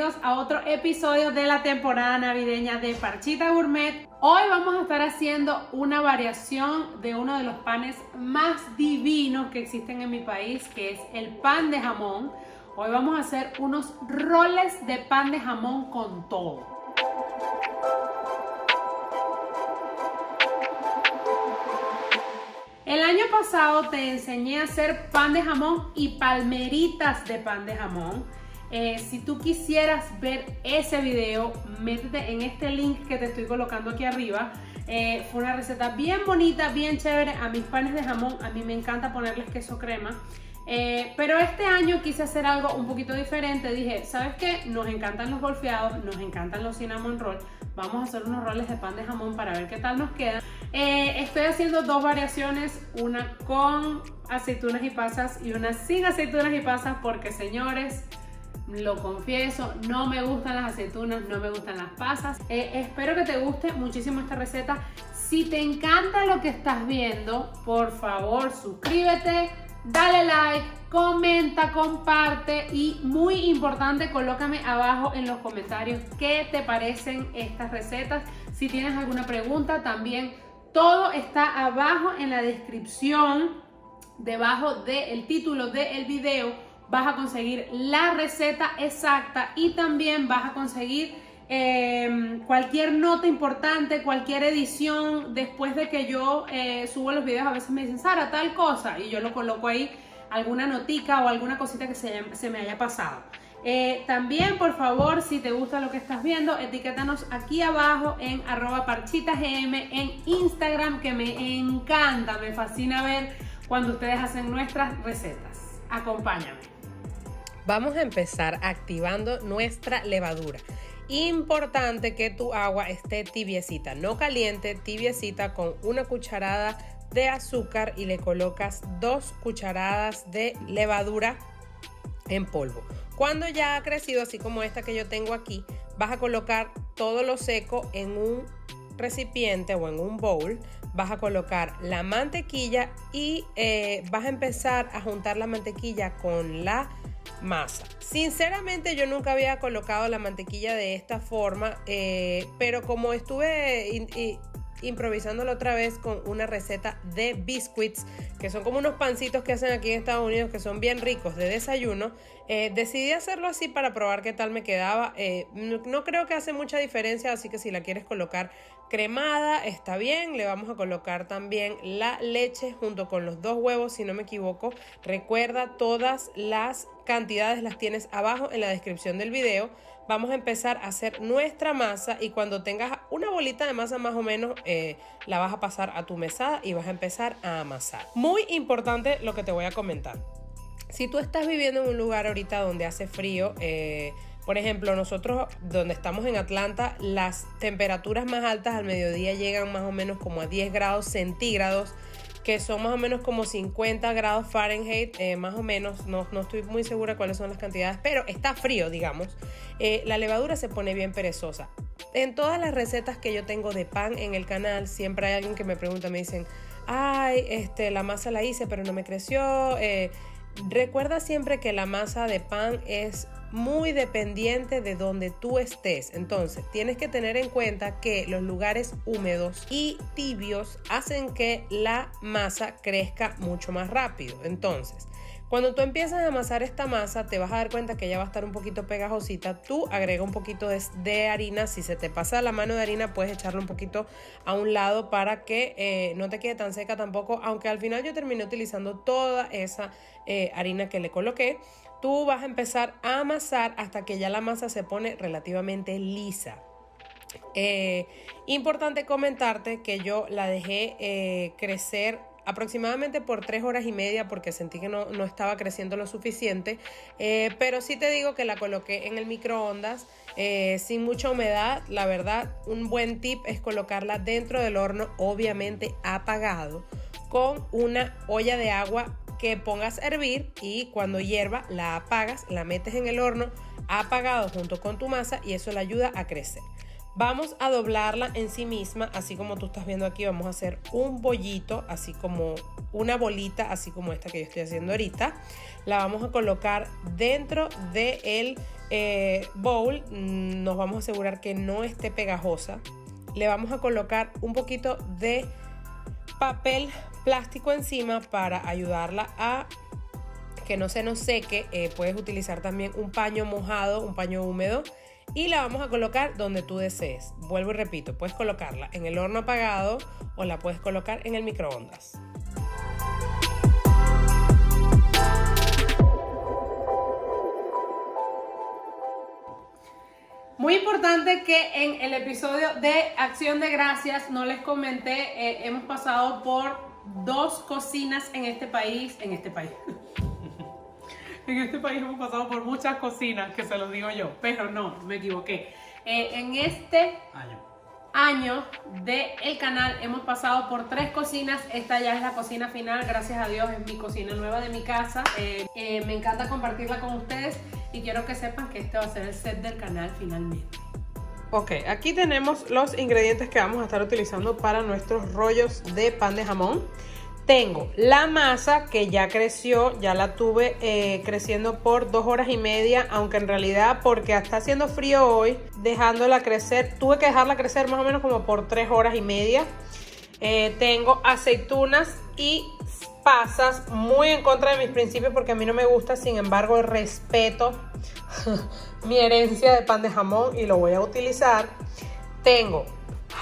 a otro episodio de la temporada navideña de Parchita Gourmet. Hoy vamos a estar haciendo una variación de uno de los panes más divinos que existen en mi país, que es el pan de jamón. Hoy vamos a hacer unos roles de pan de jamón con todo. El año pasado te enseñé a hacer pan de jamón y palmeritas de pan de jamón. Eh, si tú quisieras ver ese video, métete en este link que te estoy colocando aquí arriba. Eh, fue una receta bien bonita, bien chévere. A mis panes de jamón, a mí me encanta ponerles queso crema. Eh, pero este año quise hacer algo un poquito diferente. Dije, ¿sabes qué? Nos encantan los golfeados, nos encantan los cinnamon roll. Vamos a hacer unos roles de pan de jamón para ver qué tal nos quedan. estoy haciendo dos variaciones, una con aceitunas y pasas y una sin aceitunas y pasas porque señores, lo confieso, no me gustan las aceitunas, no me gustan las pasas. Eh, espero que te guste muchísimo esta receta. Si te encanta lo que estás viendo, por favor suscríbete, dale like, comenta, comparte y muy importante, colócame abajo en los comentarios qué te parecen estas recetas. Si tienes alguna pregunta también, todo está abajo en la descripción, debajo del título del video vas a conseguir la receta exacta y también vas a conseguir em, cualquier nota importante, cualquier edición. Después de que yo eh, subo los videos, a veces me dicen, Sara, tal cosa, y yo lo coloco ahí, alguna notica o alguna cosita que se, me haya pasado. Eh, también, por favor, si te gusta lo que estás viendo, etiquétanos aquí abajo en arroba parchitagm en Instagram, que me encanta, me fascina ver cuando ustedes hacen nuestras recetas. Acompáñame. Vamos a empezar activando nuestra levadura. Importante que tu agua esté tibiecita, no caliente, tibiecita con una cucharada de azúcar y le colocas dos cucharadas de levadura en polvo. Cuando ya ha crecido, así como esta que yo tengo aquí, vas a colocar todo lo seco en un recipiente o en un bowl. Vas a colocar la mantequilla y eh, vas a empezar a juntar la mantequilla con la masa. Sinceramente yo nunca había colocado la mantequilla de esta forma, eh, pero como estuve improvisándolo otra vez con una receta de biscuits, que son como unos pancitos que hacen aquí en Estados Unidos que son bien ricos de desayuno. Eh, decidí hacerlo así para probar qué tal me quedaba. Eh, no, creo que hace mucha diferencia, así que si la quieres colocar cremada está bien. Le vamos a colocar también la leche junto con los dos huevos, si no me equivoco. Recuerda, todas las cantidades las tienes abajo en la descripción del video vamos a empezar a hacer nuestra masa y cuando tengas una bolita de masa más o menos eh, la vas a pasar a tu mesada y vas a empezar a amasar. Muy importante lo que te voy a comentar. Si tú estás viviendo en un lugar ahorita donde hace frío, eh, por ejemplo, nosotros donde estamos en Atlanta, las temperaturas más altas al mediodía llegan más o menos como a 10 grados centígrados que son más o menos como 50 grados Fahrenheit, eh, más o menos, no, no, estoy muy segura cuáles son las cantidades, pero está frío, digamos. Eh, la levadura se pone bien perezosa. En todas las recetas que yo tengo de pan en el canal, siempre hay alguien que me pregunta, me dicen, ay, este, la masa la hice, pero no me creció. Eh, recuerda siempre que la masa de pan es muy dependiente de donde tú estés. Entonces, tienes que tener en cuenta que los lugares húmedos y tibios hacen que la masa crezca mucho más rápido. Entonces, cuando tú empiezas a amasar esta masa, te vas a dar cuenta que ya va a estar un poquito pegajosita. Tú agrega un poquito de, harina. Si se te pasa la mano de harina, puedes echarlo un poquito a un lado para que eh, no te quede tan seca tampoco. Aunque al final yo terminé utilizando toda esa eh, harina que le coloqué. Tú vas a empezar a amasar hasta que ya la masa se pone relativamente lisa. Eh, importante comentarte que yo la dejé crecer aproximadamente por tres horas y media porque sentí que no, estaba creciendo lo suficiente. Eh, pero sí te digo que la coloqué en el microondas eh, sin mucha humedad. La verdad, un buen tip es colocarla dentro del horno, obviamente apagado, con una olla de agua que pongas a hervir y cuando hierva la apagas, la metes en el horno apagado junto con tu masa y eso le ayuda a crecer. Vamos a doblarla en sí misma, así como tú estás viendo aquí, vamos a hacer un bollito, así como una bolita, así como esta que yo estoy haciendo ahorita. La vamos a colocar dentro del de eh, bowl, nos vamos a asegurar que no esté pegajosa. Le vamos a colocar un poquito de papel plástico encima para ayudarla a que no se nos seque. Eh, puedes utilizar también un paño mojado, un paño húmedo y la vamos a colocar donde tú desees. Vuelvo y repito, puedes colocarla en el horno apagado o la puedes colocar en el microondas. Muy importante que en el episodio de Acción de Gracias no les comenté, eh, hemos pasado por dos cocinas en este país, en este país. En este país hemos pasado por muchas cocinas, que se los digo yo, pero no, me equivoqué. Eh, en este año, año del canal hemos pasado por tres cocinas. Esta ya es la cocina final, gracias a Dios, es mi cocina nueva de mi casa. Eh, eh, me encanta compartirla con ustedes y quiero que sepan que este va a ser el set del canal finalmente. Ok, aquí tenemos los ingredientes que vamos a estar utilizando para nuestros rollos de pan de jamón. Tengo la masa que ya creció, ya la tuve eh, creciendo por dos horas y media, aunque en realidad porque está haciendo frío hoy, dejándola crecer, tuve que dejarla crecer más o menos como por tres horas y media. Eh, tengo aceitunas y pasas, muy en contra de mis principios porque a mí no me gusta, sin embargo respeto mi herencia de pan de jamón y lo voy a utilizar. Tengo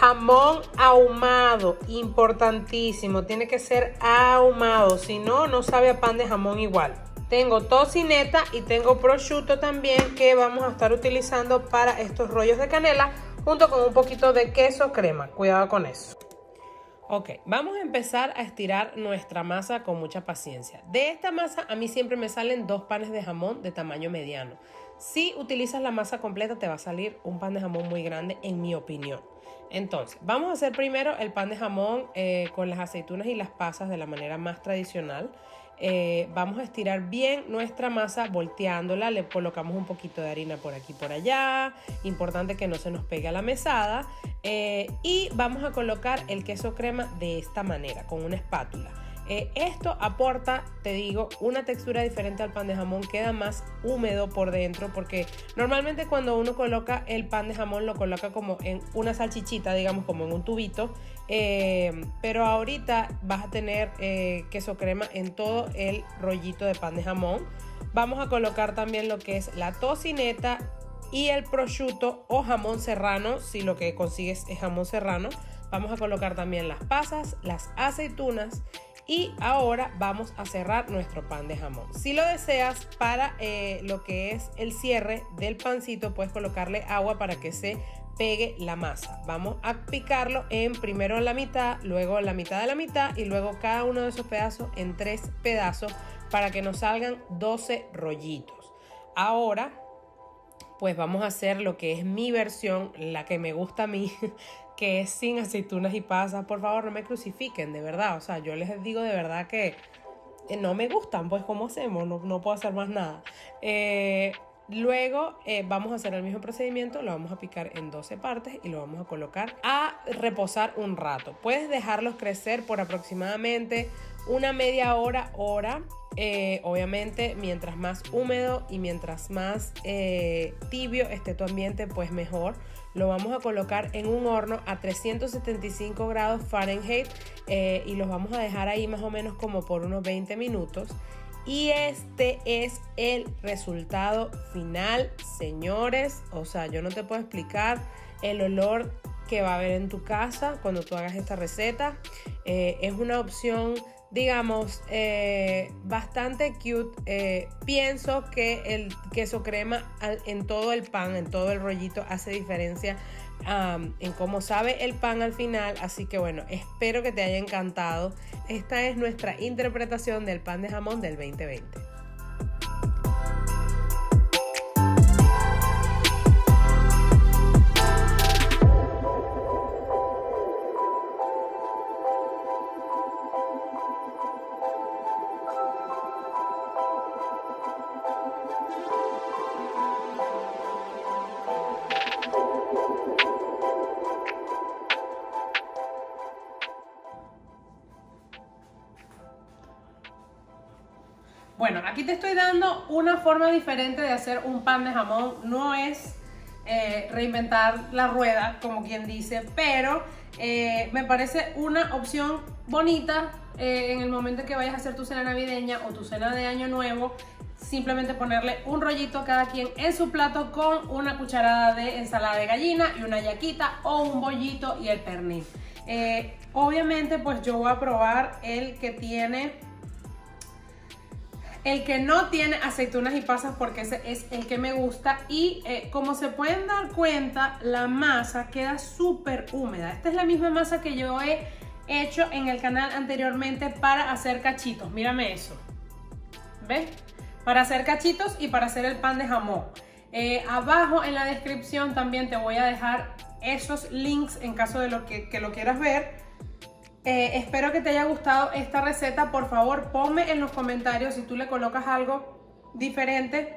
Jamón ahumado, importantísimo, tiene que ser ahumado, si no, no sabe a pan de jamón igual. Tengo tocineta y tengo prosciutto también que vamos a estar utilizando para estos rollos de canela junto con un poquito de queso crema. Cuidado con eso. Ok, vamos a empezar a estirar nuestra masa con mucha paciencia. De esta masa a mí siempre me salen dos panes de jamón de tamaño mediano. Si utilizas la masa completa te va a salir un pan de jamón muy grande en mi opinión. Entonces, vamos a hacer primero el pan de jamón eh, con las aceitunas y las pasas de la manera más tradicional. Eh, vamos a estirar bien nuestra masa volteándola, le colocamos un poquito de harina por aquí por allá, importante que no se nos pegue a la mesada eh, y vamos a colocar el queso crema de esta manera, con una espátula. Eh, esto aporta, te digo, una textura diferente al pan de jamón, queda más húmedo por dentro porque normalmente cuando uno coloca el pan de jamón lo coloca como en una salchichita, digamos como en un tubito, eh, pero ahorita vas a tener eh, queso crema en todo el rollito de pan de jamón. Vamos a colocar también lo que es la tocineta y el prosciutto o jamón serrano, si lo que consigues es jamón serrano. Vamos a colocar también las pasas, las aceitunas y ahora vamos a cerrar nuestro pan de jamón. Si lo deseas para eh, lo que es el cierre del pancito, puedes colocarle agua para que se pegue la masa. Vamos a picarlo en primero la mitad, luego la mitad de la mitad y luego cada uno de esos pedazos en tres pedazos para que nos salgan 12 rollitos. Ahora, pues vamos a hacer lo que es mi versión, la que me gusta a mí, que es sin aceitunas y pasas, por favor no me crucifiquen, de verdad. O sea, yo les digo de verdad que no me gustan, pues ¿cómo hacemos? No, puedo hacer más nada. Eh, luego eh, vamos a hacer el mismo procedimiento, lo vamos a picar en 12 partes y lo vamos a colocar a reposar un rato. Puedes dejarlos crecer por aproximadamente una media hora, hora. obviamente, mientras más húmedo y mientras más tibio esté tu ambiente, pues mejor lo vamos a colocar en un horno a 375 grados Fahrenheit eh, y los vamos a dejar ahí más o menos como por unos 20 minutos. Y este es el resultado final, señores. O sea, yo no te puedo explicar el olor que va a haber en tu casa cuando tú hagas esta receta. Eh, es una opción digamos, eh, bastante cute. Eh, pienso que el queso crema en todo el pan, en todo el rollito, hace diferencia en cómo sabe el pan al final. Así que bueno, espero que te haya encantado. Esta es nuestra interpretación del pan de jamón del 2020. Bueno, aquí te estoy dando una forma diferente de hacer un pan de jamón. No es eh, reinventar la rueda, como quien dice, pero eh, me parece una opción bonita eh, en el momento que vayas a hacer tu cena navideña o tu cena de año nuevo. Simplemente ponerle un rollito a cada quien en su plato con una cucharada de ensalada de gallina y una yaquita o un bollito y el pernil. obviamente pues yo voy a probar el que tiene el que no tiene aceitunas y pasas porque ese es el que me gusta y eh, como se pueden dar cuenta la masa queda súper húmeda. Esta es la misma masa que yo he hecho en el canal anteriormente para hacer cachitos. Mírame eso. ¿Ves? Para hacer cachitos y para hacer el pan de jamón. Eh, abajo en la descripción también te voy a dejar esos links en caso de lo que, que lo quieras ver eh, espero que te haya gustado esta receta. Por favor, ponme en los comentarios si tú le colocas algo diferente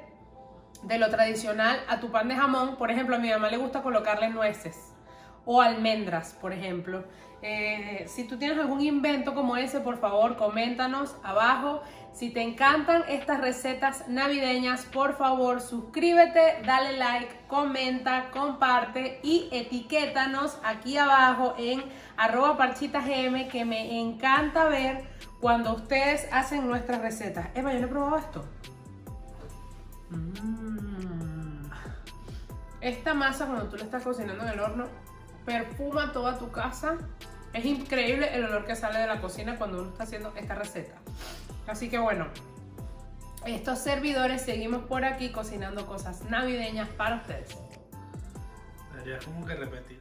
de lo tradicional a tu pan de jamón. Por ejemplo, a mi mamá le gusta colocarle nueces o almendras, por ejemplo. Eh, si tú tienes algún invento como ese, por favor, coméntanos abajo. Si te encantan estas recetas navideñas, por favor, suscríbete, dale like, comenta, comparte y etiquétanos aquí abajo en arroba que me encanta ver cuando ustedes hacen nuestras recetas. Eva, yo no he probado esto. Mm. Esta masa cuando tú la estás cocinando en el horno perfuma toda tu casa. Es increíble el olor que sale de la cocina cuando uno está haciendo esta receta. Así que bueno, estos servidores seguimos por aquí cocinando cosas navideñas para ustedes. Como que.